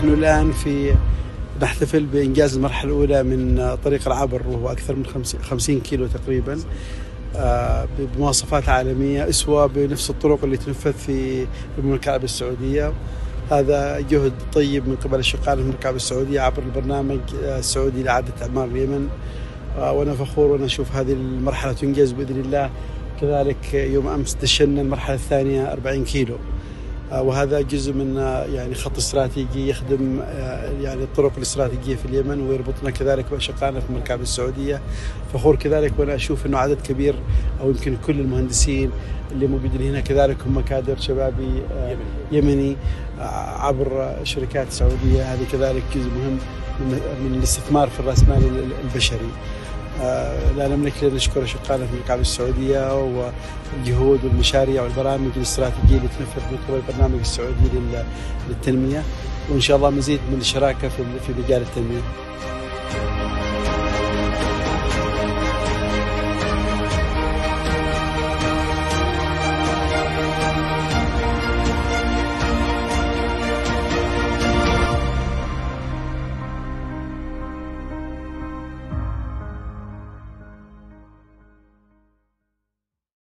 نحن الآن في نحتفل بإنجاز المرحلة الأولى من طريق العبر وهو أكثر من 50 كيلو تقريبا آه، بمواصفات عالمية أسوة بنفس الطرق اللي تنفذ في المملكة العربية السعودية. هذا جهد طيب من قبل الشقاء المملكة العربية السعودية عبر البرنامج السعودي لإعادة إعمار اليمن. آه، وأنا فخور وأنا أشوف هذه المرحلة تنجز بإذن الله. كذلك يوم أمس دشنا المرحلة الثانية 40 كيلو. آه، وهذا جزء من آه، يعني خط استراتيجي يخدم آه، يعني الطرق الاستراتيجية في اليمن ويربطنا كذلك بأشقائنا في المملكه السعودية. فخور كذلك وأنا أشوف إنه عدد كبير أو يمكن كل المهندسين اللي موجودين هنا كذلك هم كادر شبابي يمني عبر شركات سعودية. هذه كذلك جزء مهم من الاستثمار في الراس مال البشري. آه، لا نملك إلا نشكر أشقائنا في الكعبه السعودية والجهود والمشاريع والبرامج الاستراتيجية اللي تنفذ من قبل البرنامج السعودي للتنمية وإن شاء الله مزيد من الشراكة في مجال التنمية.